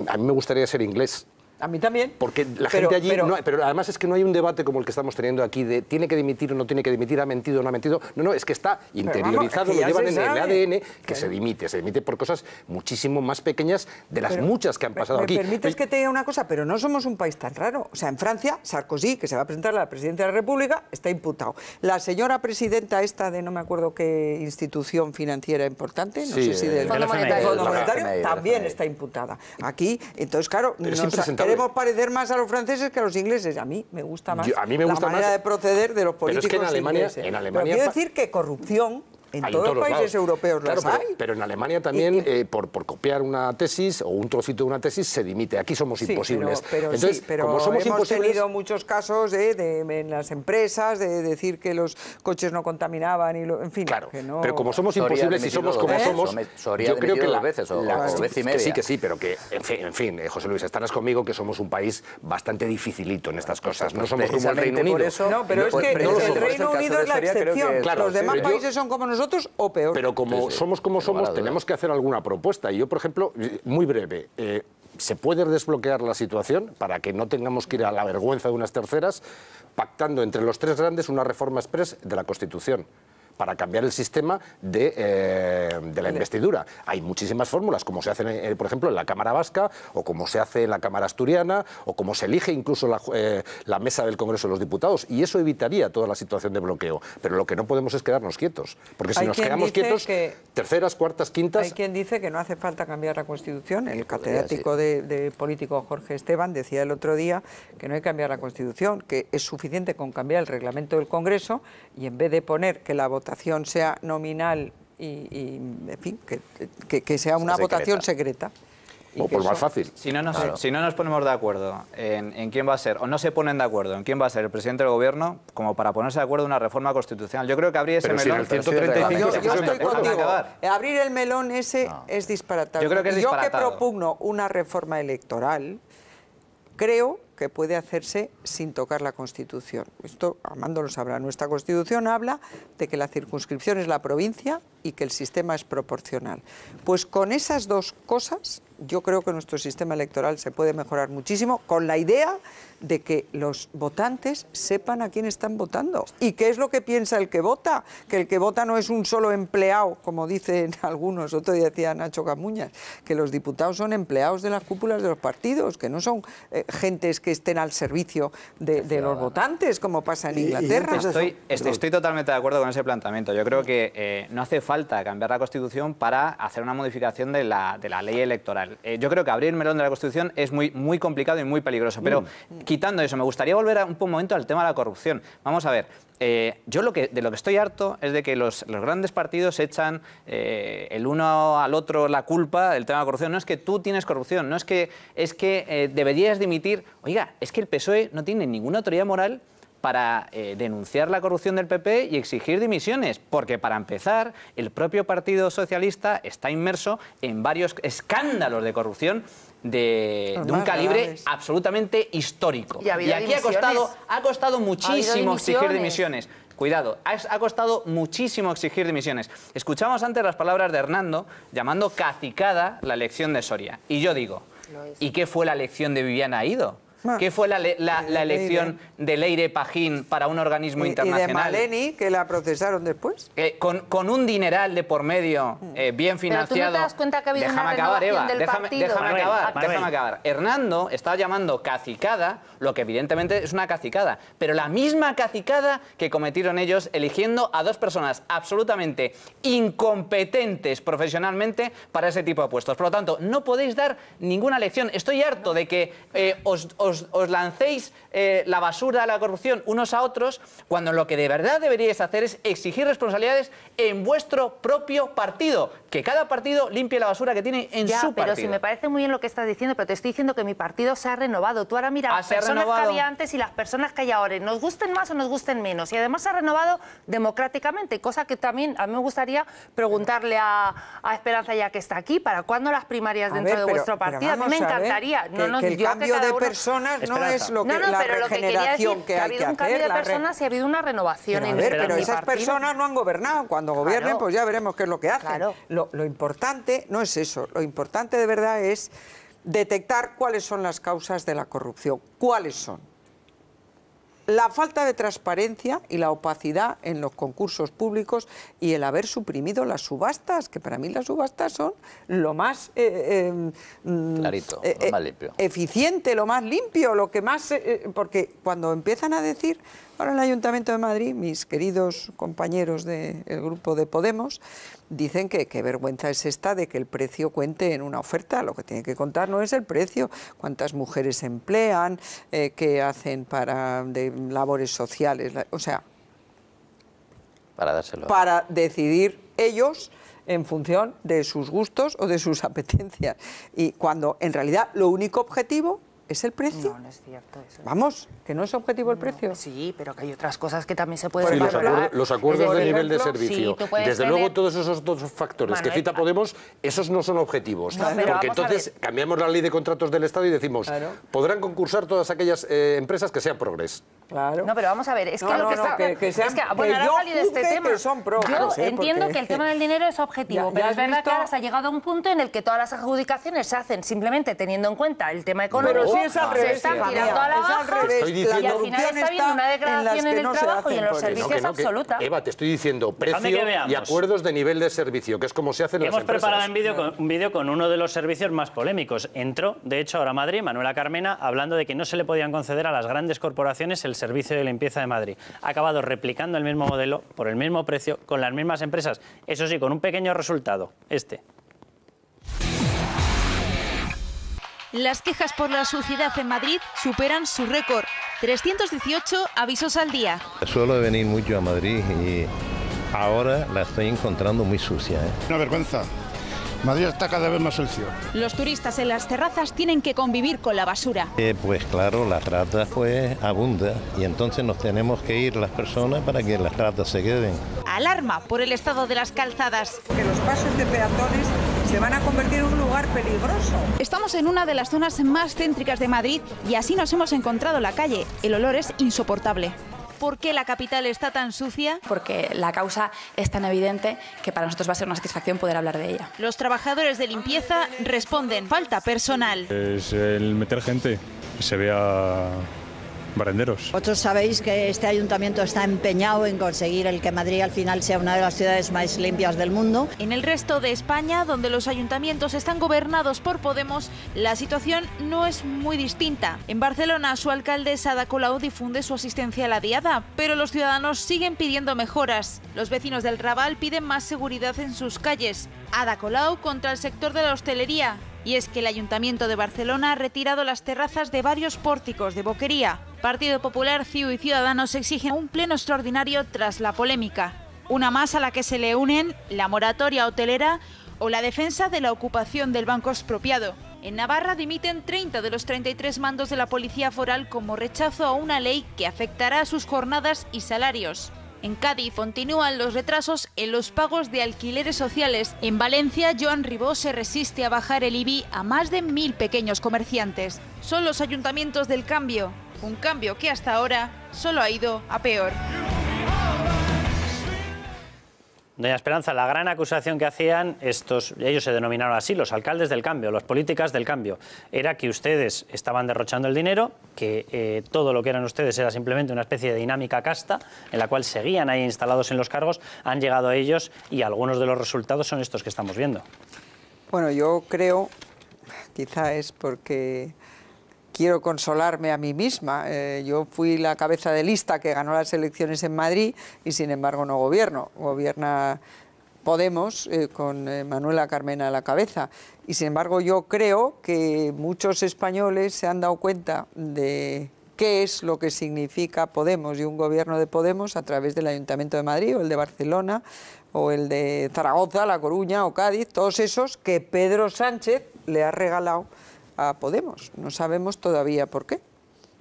a mí me gustaría ser inglés a mí también. Porque la pero, gente allí. Pero, no, pero, además es que no hay un debate como el que estamos teniendo aquí de tiene que dimitir o no tiene que dimitir, ha mentido o no ha mentido. No, no, es que está interiorizado, vamos, es que lo llevan en el ADN que se dimite. Se dimite por cosas muchísimo más pequeñas de las muchas que han pasado me aquí. Me permites que te diga una cosa, pero no somos un país tan raro. O sea, en Francia, Sarkozy, que se va a presentar a la presidencia de la República, está imputado. La señora presidenta esta de no me acuerdo qué institución financiera importante, no sí, sé si del Fondo Monetario, también está imputada. Aquí, entonces, claro, nos queremos parecer más a los franceses que a los ingleses. A mí me gusta más Yo, a mí me gusta la manera más, de proceder de los políticos pero es que en Alemania, ingleses. En Alemania pero quiero decir que corrupción en hay todos en los países lados. europeos claro, las pero, hay. pero en Alemania también, Y- eh, por, por copiar una tesis o un trocito de una tesis, se dimite. Aquí somos Sí, imposibles. Pero, pero Entonces, sí, pero como somos hemos imposibles, tenido muchos casos eh, de, en las empresas de decir que los coches no contaminaban y lo, en fin. Claro, que no... pero como somos Soria imposibles y somos como veces, somos, Soria- yo creo que dimitido la, dos veces, o- la- o vez y que sí, que sí, pero que, en fin, en fin eh, José Luis, estarás conmigo que somos un país bastante dificilito en estas cosas. No somos como el Reino Unido. eso- No, pero es que el. Reino Unido es la excepción. los demás países son como nosotros o peor. Pero como sí. somos como somos, tenemos que hacer alguna propuesta. Y yo, por ejemplo, muy breve, eh, ¿se puede desbloquear la situación para que no tengamos que ir a la vergüenza de unas terceras, pactando entre los tres grandes una reforma express de la Constitución? Para cambiar el sistema de, eh, de la investidura. Hay muchísimas fórmulas, como se hace, eh, por ejemplo, en la Cámara Vasca, o como se hace en la Cámara Asturiana, o como se elige incluso la, eh, la mesa del Congreso de los Diputados, y eso evitaría toda la situación de bloqueo. Pero lo que no podemos es quedarnos quietos, porque si nos quedamos quietos, que- terceras, cuartas, quintas, Hay quien dice que no hace falta cambiar la Constitución. El catedrático de, de político Jorge Esteban decía el otro día que no hay que cambiar la Constitución, que es suficiente con cambiar el reglamento del Congreso y en vez de poner que la votación sea nominal y, y, en fin, que, que- que sea una Sea votación secreta. Y o por más eso- fácil. Si no, nos, Claro. si no nos ponemos de acuerdo en, en quién va a ser, o no se ponen de acuerdo en quién va a ser el presidente del gobierno, como para ponerse de acuerdo en una reforma constitucional. Yo creo que habría ese Pero si en melón. el pero sí, 135 Yo, estoy contigo. Abrir el melón ese es disparatado. Yo creo que es yo que propugno una reforma electoral, creo que puede hacerse sin tocar la Constitución. Esto Armando lo sabrá. Nuestra Constitución habla de que la circunscripción es la provincia y que el sistema es proporcional. Pues con esas dos cosas, yo creo que nuestro sistema electoral se puede mejorar muchísimo con la idea de que los votantes sepan a quién están votando y qué es lo que piensa el que vota, que el que vota no es un solo empleado, como dicen algunos, otro día decía Nacho Camuñas, que los diputados son empleados de las cúpulas de los partidos, que no son eh, gentes que estén al servicio de, de los votantes, como pasa en Y- y Inglaterra. Estoy, estoy, estoy totalmente de acuerdo con ese planteamiento. Yo creo que eh, no hace falta cambiar la Constitución para hacer una modificación de la, de la ley electoral. Eh, yo creo que abrir el melón de la Constitución es muy, muy complicado y muy peligroso. Pero quitando eso, me gustaría volver a un momento al tema de la corrupción. Vamos a ver. eh, yo de lo que estoy harto es de que los, grandes partidos echan eh, el uno al otro la culpa del tema de la corrupción. No es que tú tienes corrupción, no es que, es que eh, deberías dimitir. Oiga, es que el PSOE no tiene ninguna autoridad moral para denunciar la corrupción del PP y exigir dimisiones, porque para empezar, el propio Partido Socialista está inmerso en varios escándalos de corrupción de, un calibre graves. absolutamente histórico. Y ha aquí ha costado, ha costado muchísimo exigir dimisiones. Cuidado, ha, costado muchísimo exigir dimisiones. Escuchamos antes las palabras de Hernando llamando cacicada la elección de Soria. Y yo digo. ¿y qué fue la elección de Viviana Aido? ¿Qué fue la, elección de Leire Pajín para un organismo internacional? Y de Maleni, que la procesaron después. con, un dineral de por medio, eh, bien financiado. Pero tú no te das cuenta que ha habido déjame una acabar, Eva, del déjame, partido. déjame acabar, déjame acabar. Hernando está llamando cacicada lo que evidentemente es una cacicada, pero la misma cacicada que cometieron ellos eligiendo a dos personas absolutamente incompetentes profesionalmente para ese tipo de puestos. Por lo tanto, no podéis dar ninguna lección. Estoy harto de que eh, os, lancéis eh, la basura a la corrupción unos a otros, cuando lo que de verdad deberíais hacer es exigir responsabilidades en vuestro propio partido. Que cada partido limpie la basura que tiene en su partido. Pero si me parece muy bien lo que estás diciendo, pero te estoy diciendo que mi partido se ha renovado. Tú ahora mira, ah, las personas que había antes y las personas que hay ahora, nos gusten más o nos gusten menos. Y además se ha renovado democráticamente, cosa que también a mí me gustaría preguntarle a, Esperanza ya que está aquí, ¿para cuándo las primarias dentro de vuestro partido? a mí me encantaría. no, que, el cambio de personas no es lo que no, no, la pero regeneración lo que, que, hay que, ha habido un cambio de personas y ha habido una renovación pero, en, a ver, pero esas personas no han gobernado. Cuando gobiernen, pues ya veremos qué es lo que hacen. Lo, lo importante no es eso. Lo importante de verdad es detectar cuáles son las causas de la corrupción. ¿Cuáles son? La falta de transparencia y la opacidad en los concursos públicos y el haber suprimido las subastas, que para mí las subastas son lo más eh, eh, mm, Clarito, lo eh, más limpio. eficiente, lo más limpio, lo que más... porque cuando empiezan a decir Ahora en el Ayuntamiento de Madrid, mis queridos compañeros del grupo de Podemos dicen que qué vergüenza es esta de que el precio cuente en una oferta. Lo que tiene que contar no es el precio, cuántas mujeres emplean, eh, qué hacen para de labores sociales, o sea, para dárselo. Para decidir ellos en función de sus gustos o de sus apetencias. Y cuando en realidad lo único objetivo ¿Es el precio? No, no es cierto eso. Vamos, que no es objetivo el precio. Sí, pero que hay otras cosas que también se pueden sí, los, acuerdos, de nivel de servicio. Desde luego, todos esos dos factores que cita Podemos, esos no son objetivos. porque entonces cambiamos la ley de contratos del Estado y decimos, podrán concursar todas aquellas eh, empresas que sean progres. Claro. No, pero vamos a ver, es que lo que está... Que, que sean, es que, bueno, ahora ha salido este tema. son yo ¿eh? entiendo que el tema del dinero es objetivo, pero es verdad que ahora se ha llegado a un punto en el que todas las adjudicaciones se hacen simplemente teniendo en cuenta el tema económico es al revés, se están tirando a la baja y al final está habiendo una degradación en, el trabajo y en los servicios absoluta. Eva, te estoy diciendo precio y acuerdos de nivel de servicio, que es como se hace en Hemos las empresas. Hemos preparado un vídeo con uno de los servicios más polémicos. Entró, de hecho, ahora a Madrid, Manuela Carmena, hablando de que no se le podían conceder a las grandes corporaciones el servicio de limpieza de Madrid. Ha acabado replicando el mismo modelo por el mismo precio con las mismas empresas. Eso sí, con un pequeño resultado, este. Las quejas por la suciedad en Madrid superan su récord, 318 avisos al día. Suelo venir mucho a Madrid y ahora la estoy encontrando muy sucia. ¿eh? Una vergüenza. Madrid está cada vez más sucio. Los turistas en las terrazas tienen que convivir con la basura. Eh, pues claro, la trata pues abunda y entonces nos tenemos que ir las personas para que las ratas se queden. Alarma por el estado de las calzadas. Que los pasos de peatones se van a convertir en un lugar peligroso. Estamos en una de las zonas más céntricas de Madrid y así nos hemos encontrado la calle. El olor es insoportable. ¿Por qué la capital está tan sucia? Porque la causa es tan evidente que para nosotros va a ser una satisfacción poder hablar de ella. Los trabajadores de limpieza responden, falta personal. Es el meter gente, se vea barenderos. Vosotros sabéis que este ayuntamiento está empeñado en conseguir el que Madrid al final sea una de las ciudades más limpias del mundo. En el resto de España, donde los ayuntamientos están gobernados por Podemos, la situación no es muy distinta. En Barcelona, su alcaldesa Ada Colau difunde su asistencia a la diada, pero los ciudadanos siguen pidiendo mejoras. Los vecinos del Raval piden más seguridad en sus calles. Ada Colau contra el sector de la hostelería. Y es que el Ayuntamiento de Barcelona ha retirado las terrazas de varios pórticos de boquería. Partido Popular, CIU y Ciudadanos exigen un pleno extraordinario tras la polémica. Una más a la que se le unen la moratoria hotelera o la defensa de la ocupación del banco expropiado. En Navarra dimiten 30 de los 33 mandos de la Policía Foral como rechazo a una ley que afectará a sus jornadas y salarios. En Cádiz continúan los retrasos en los pagos de alquileres sociales. En Valencia, Joan Ribó se resiste a bajar el IBI a más de mil pequeños comerciantes. Son los ayuntamientos del cambio, un cambio que hasta ahora solo ha ido a peor. Doña Esperanza, la gran acusación que hacían estos, ellos se denominaron así, los alcaldes del cambio, las políticas del cambio, era que ustedes estaban derrochando el dinero, que eh, todo lo que eran ustedes era simplemente una especie de dinámica casta en la cual seguían ahí instalados en los cargos, han llegado a ellos y algunos de los resultados son estos que estamos viendo. Bueno, yo creo, quizá es porque quiero consolarme a mí misma. Eh, yo fui la cabeza de lista que ganó las elecciones en Madrid y sin embargo no gobierno. Gobierna Podemos eh, con eh, Manuela Carmena a la cabeza. Y sin embargo yo creo que muchos españoles se han dado cuenta de qué es lo que significa Podemos y un gobierno de Podemos a través del Ayuntamiento de Madrid o el de Barcelona o el de Zaragoza, La Coruña o Cádiz, todos esos que Pedro Sánchez le ha regalado a Podemos. No sabemos todavía por qué,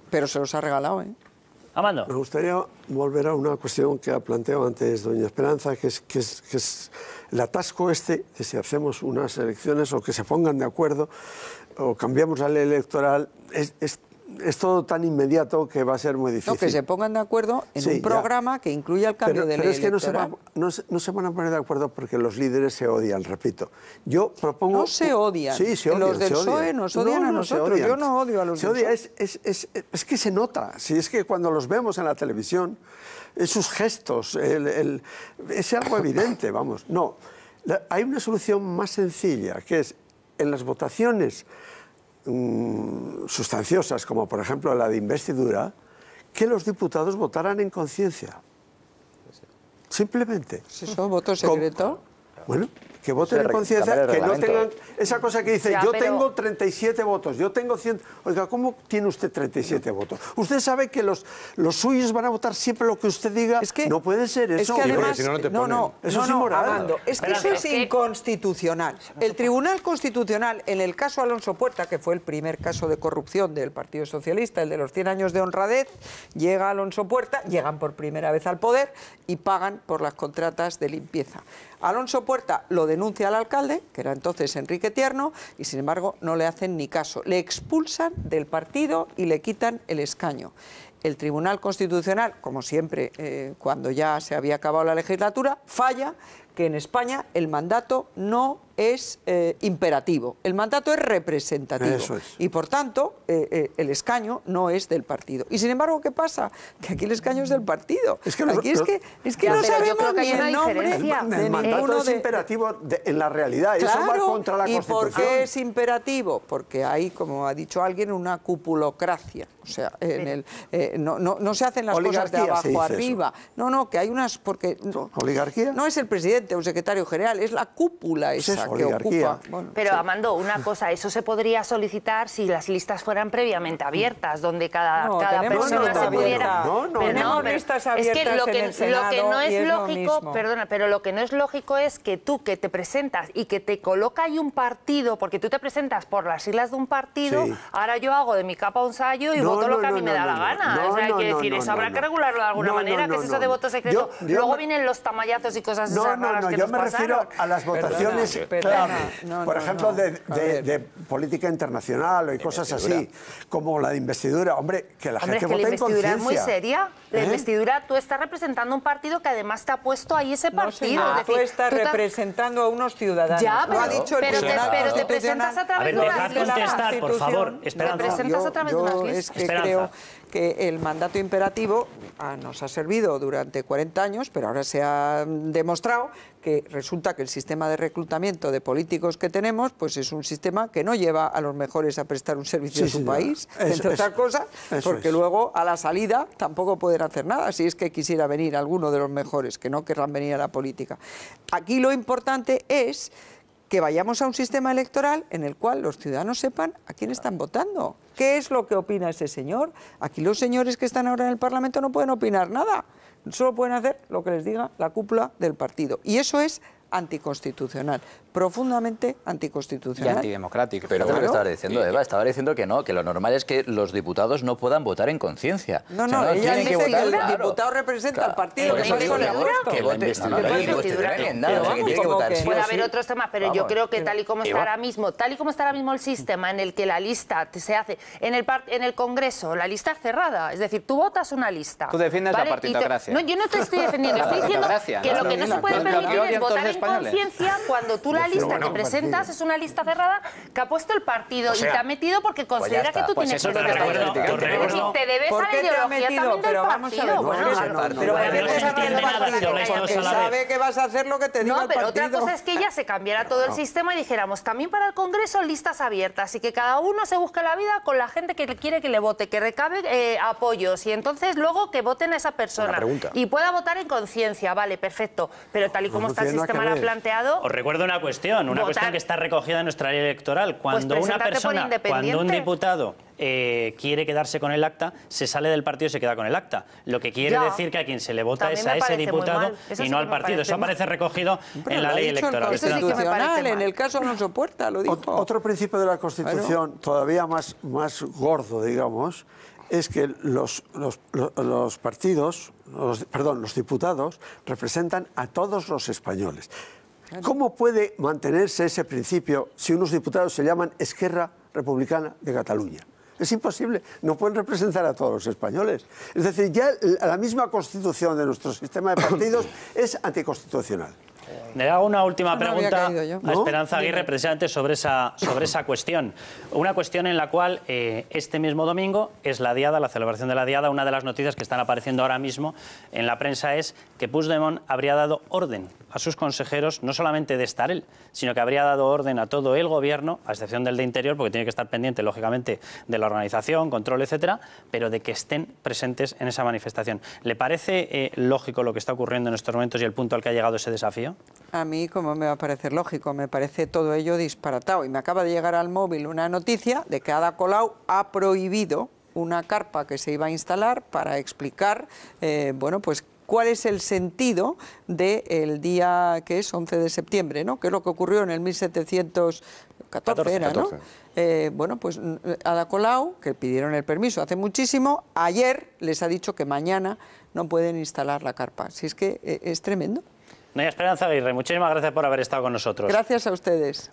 pero se los ha regalado. ¿eh? Amando. Me gustaría volver a una cuestión que ha planteado antes doña Esperanza, que es, que es, que es el atasco este, de si hacemos unas elecciones o que se pongan de acuerdo o cambiamos la ley electoral, es, es es todo tan inmediato que va a ser muy difícil. No, que se pongan de acuerdo en un programa que incluya el cambio de ley Pero es que no se, no, no se, van a poner de acuerdo porque los líderes se odian, repito. Yo propongo... No se odian. Sí, se odian. Los del PSOE nos odian a nosotros. Yo no odio a los se odia. Es, es, es, es, que se nota. Si es que cuando los vemos en la televisión, sus gestos, el, el, es algo evidente, vamos. No, la, hay una solución más sencilla, que es en las votaciones Mm, sustanciosas, como por ejemplo la de investidura, que los diputados votaran en conciencia. Simplemente. ¿Eso voto secreto? Bueno, que voten en conciencia, que no tengan esa cosa que dice, yo tengo 37 votos, yo tengo 100... Oiga, ¿cómo tiene usted 37 votos? Usted sabe que los, los suyos van a votar siempre lo que usted diga. Es que, no puede ser eso. Es que además, no, no, eso es inmoral. es que eso es inconstitucional. El Tribunal Constitucional, en el caso Alonso Puerta, que fue el primer caso de corrupción del Partido Socialista, el de los 100 años de honradez, llega Alonso Puerta, llegan por primera vez al poder y pagan por las contratas de limpieza. Alonso Puerta lo denuncia al alcalde, que era entonces Enrique Tierno, y sin embargo no le hacen ni caso. Le expulsan del partido y le quitan el escaño. El Tribunal Constitucional, como siempre, eh, cuando ya se había acabado la legislatura, falla que en España el mandato no es eh, imperativo, el mandato es representativo y por tanto eh, eh, el escaño no es del partido. Y sin embargo, ¿qué pasa? Que aquí el escaño es del partido. Es que aquí es que, es que no sabemos ni el nombre el, el mandato es imperativo en la realidad, eso va contra la Constitución. ¿Y por qué es imperativo? Porque hay, como ha dicho alguien, una cupulocracia. O sea, en el, no, no, no, se hacen las cosas de abajo arriba. No, no, que hay unas... porque ¿Oligarquía? No es el presidente o secretario general, es la cúpula esa que ocupa. Pero Amando, una cosa, eso se podría solicitar si las listas fueran previamente abiertas, donde cada, cada persona se pudiera. No, no, tenemos listas abiertas es que lo que, en el Senado lo que no es, es lógico, perdona, pero lo que no es lógico es que tú que te presentas y que te coloca ahí un partido, porque tú te presentas por las siglas de un partido, sí. ahora yo hago de mi capa un sallo y voto lo que a mí me da la gana. o sea, hay que decir, eso habrá que regularlo de alguna manera, que es eso de voto secreto. Luego vienen los tamayazos y cosas esas raras que yo me refiero a las votaciones clave, por ejemplo, de, política internacional y cosas así, como la de investidura. Hombre, que la gente es que vote la investidura en es muy seria. La ¿Eh? investidura, tú estás representando un partido que además te ha puesto ahí ese partido. No, es decir, tú estás tú representando a unos ciudadanos. Ya, pero, ha dicho el pero, te, pero te presentas a través A ver, de listas. contestar, por favor, Esperanza. Te presentas a través de unas listas. es que Esperanza. creo que el mandato imperativo ah, nos ha servido durante 40 años, pero ahora se ha demostrado que resulta que el sistema de reclutamiento de políticos que tenemos pues es un sistema que no lleva a los mejores a prestar un servicio Sí, a su país, Eso- entre otras cosas, porque es. luego a la salida tampoco pueden hacer nada si es que quisiera venir alguno de los mejores, que no querrán venir a la política. Aquí lo importante es que vayamos a un sistema electoral en el cual los ciudadanos sepan a quién están votando. ¿Qué es lo que opina ese señor? Aquí los señores que están ahora en el Parlamento no pueden opinar nada. Solo pueden hacer lo que les diga la cúpula del partido. Y eso es anticonstitucional, profundamente Y anticonstitucional. antidemocrático. Pero Claro. ¿qué estaba diciendo, Eva? Estaba diciendo que no, que lo normal es que los diputados no puedan votar en conciencia. No, O sea, no, ella tienen dice que, votar, el claro. diputado representa al partido. Por que eso no digo que que no, no, que no, que que que que- Puede haber otros temas, pero yo creo que tal y como está ahora mismo, tal y como está ahora mismo el sistema en el que la lista se hace en el en el Congreso, la lista es cerrada, es decir, tú votas una lista. Tú defiendes la. Y partitocracia. No, yo no te estoy defendiendo, estoy diciendo que ¿no? lo que no se puede Lo que permitir es votar en españoles. conciencia cuando tú la lista bueno, que presentas es una lista cerrada que ha puesto el partido O sea, y te ha metido porque pues considera que tú Pues tienes que decir, te debes ¿Por a la qué te ha ideología metido? también del partido. ¿por Bueno, qué no, no? no, Pero no, ¿por qué no, no, no, no, no, no, no, no, sabe que vas a hacer lo que te diga No, el pero otra cosa es que ya se cambiara todo el No. sistema y dijéramos, también para el Congreso listas abiertas y que cada uno se busque la vida con la gente que quiere que le vote, que recabe eh, apoyos y entonces luego que voten a esa persona y pueda votar en conciencia, vale, perfecto, pero tal y como no está el sistema ha planteado... Os recuerdo una cuestión, una Votar. cuestión que está recogida en nuestra ley electoral. Cuando una persona, cuando un diputado eh, quiere quedarse con el acta, se sale del partido y se queda con el acta. Lo que quiere Ya. decir que a quien se le vota También es a ese diputado y sí no al partido. parece Eso mal. aparece recogido Pero en la lo ha ley dicho el electoral. Constitucional, en el caso Alonso Puerta, lo dijo. Ot- Otro principio de la Constitución, todavía más, más gordo, digamos, es que los, los- los- los partidos, los- perdón, los diputados representan a todos los españoles. ¿Cómo puede mantenerse ese principio si unos diputados se llaman Esquerra Republicana de Cataluña? Es imposible, no pueden representar a todos los españoles. Es decir, ya la misma constitución de nuestro sistema de partidos es anticonstitucional. Le hago una última No había pregunta a. Esperanza Aguirre precisamente sobre esa, sobre esa cuestión. Una cuestión en la cual eh, este mismo domingo es la diada, la celebración de la diada. Una de las noticias que están apareciendo ahora mismo en la prensa es que Puigdemont habría dado orden a sus consejeros, no solamente de estar él, sino que habría dado orden a todo el gobierno, a excepción del de Interior, porque tiene que estar pendiente, lógicamente, de la organización, control, etcétera, pero de que estén presentes en esa manifestación. ¿Le parece eh, lógico lo que está ocurriendo en estos momentos y el punto al que ha llegado ese desafío? A mí, como me va a parecer lógico, me parece todo ello disparatado. Y me acaba de llegar al móvil una noticia de que Ada Colau ha prohibido una carpa que se iba a instalar para explicar, eh, bueno, pues cuál es el sentido del día que es 11 de septiembre, ¿no? Que es lo que ocurrió en el 1714 era, ¿no? 14. Eh, bueno, pues mm, Ada Colau, que pidieron el permiso hace muchísimo, ayer les ha dicho que mañana no pueden instalar la carpa. Si es que eh, es tremendo. Doña Esperanza Aguirre, muchísimas gracias por haber estado con nosotros. Gracias a ustedes.